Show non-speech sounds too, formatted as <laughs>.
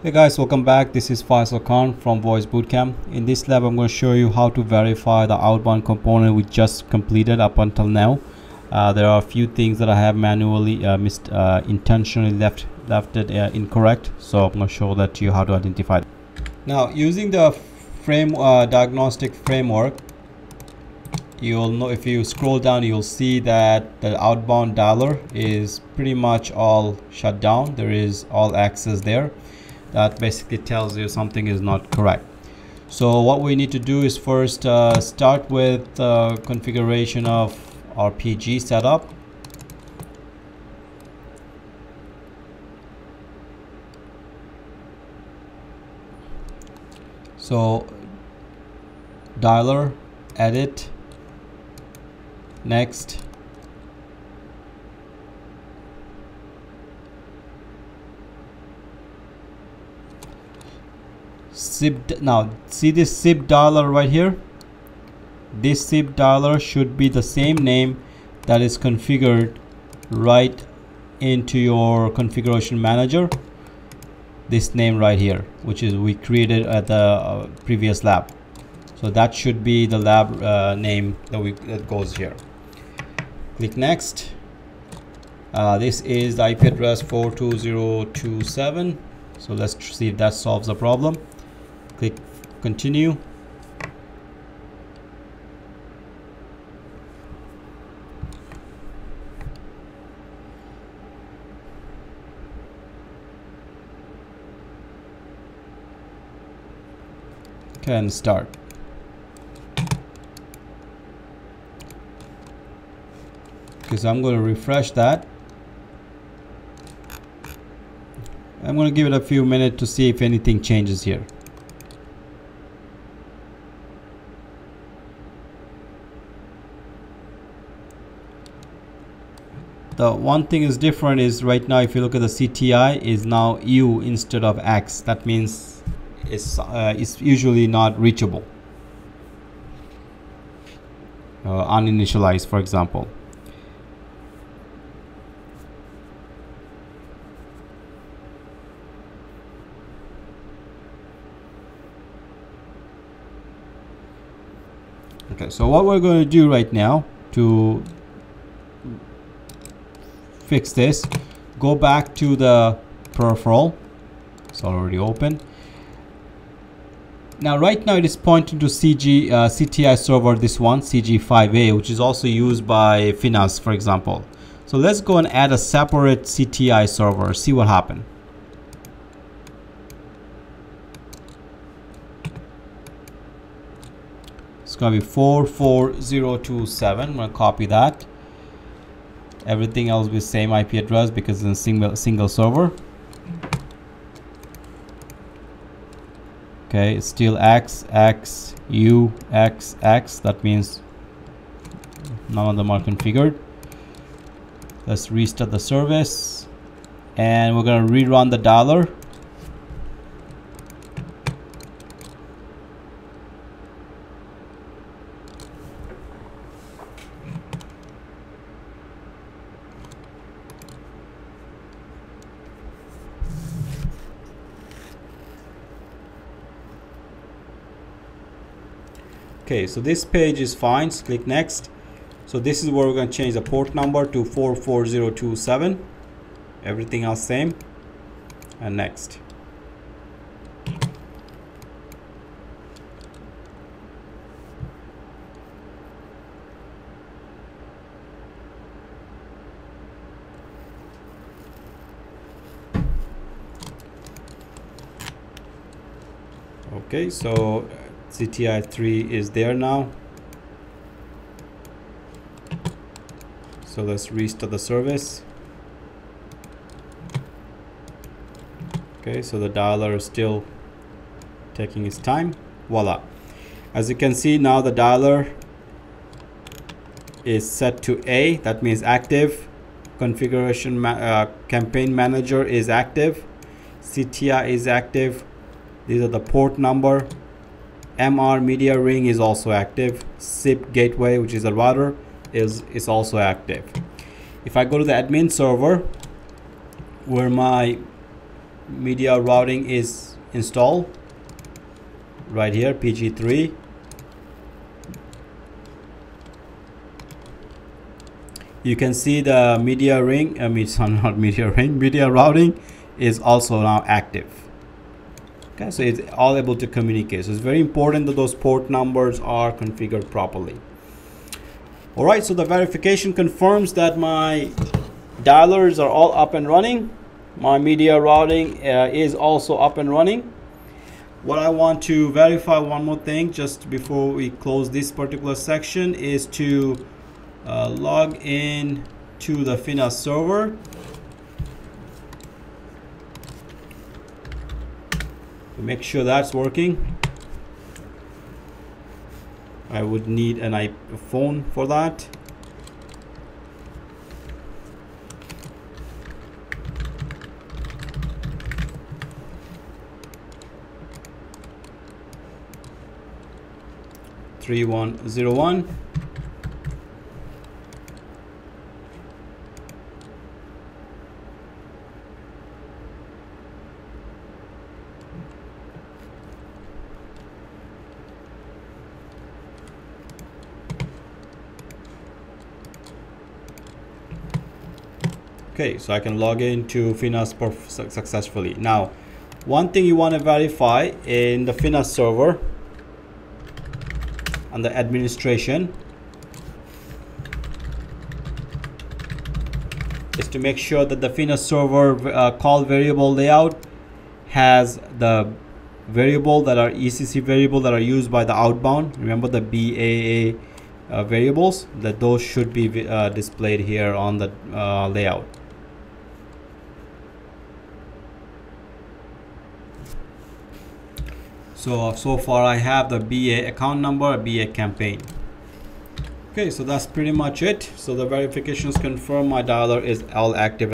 Hey guys, welcome back. This is Faisal Khan from Voice Bootcamp. In this lab, I'm going to show you how to verify the outbound component we just completed up until now. Uh, there are a few things that I have manually uh, missed, uh, intentionally left left it uh, incorrect. So I'm going to show that to you how to identify. Now, using the frame uh, diagnostic framework, you'll know if you scroll down, you'll see that the outbound dialer is pretty much all shut down. There is all access there that basically tells you something is not correct. So what we need to do is first uh, start with uh, configuration of our PG setup. So dialer edit next SIP now see this SIP dialer right here? This SIP dialer should be the same name that is configured right into your configuration manager. This name right here which is we created at the uh, previous lab. So that should be the lab uh, name that we that goes here. Click next. Uh, this is the IP address 42027 so let's see if that solves the problem continue. Okay and start. Because I'm going to refresh that. I'm going to give it a few minutes to see if anything changes here the one thing is different is right now if you look at the CTI is now U instead of X. That means it's, uh, it's usually not reachable. Uh, uninitialized for example. Okay so what we're going to do right now to fix this. Go back to the peripheral. It's already open. Now right now it is pointing to CG uh, CTI server this one CG5A which is also used by Finesse for example. So let's go and add a separate CTI server see what happened. It's gonna be 44027 I'm gonna copy that everything else with same IP address because it's a single single server. Okay it's still X X U X X. That means none of them are configured. Let's restart the service. And we're gonna rerun the dialer okay so this page is fine so click next. So this is where we're going to change the port number to 44027 everything else same. And next. Okay so CTI 3 is there now. So let's restart the service. Okay so the dialer is still taking its time. Voila. As you can see now the dialer is set to A. That means active. Configuration ma uh, campaign manager is active. CTI is active. These are the port number MR media ring is also active. SIP gateway, which is a router, is, is also active. If I go to the admin server, where my media routing is installed right here pg3 you can see the media ring I mean <laughs> it's not media ring media routing is also now active okay so it's all able to communicate. So it's very important that those port numbers are configured properly. All right so the verification confirms that my dialers are all up and running. My media routing uh, is also up and running. What I want to verify one more thing just before we close this particular section is to uh, log in to the Finesse server make sure that's working. I would need an IP phone for that. Three one zero one okay so I can log into Finesse successfully. Now one thing you want to verify in the Finesse server the administration is to make sure that the Finesse server uh, call variable layout has the variable that are ECC variable that are used by the outbound. Remember the BAA uh, variables? That those should be uh, displayed here on the uh, layout so so far I have the BA account number BA campaign. Okay so that's pretty much it. So the verifications confirm my dialer is all active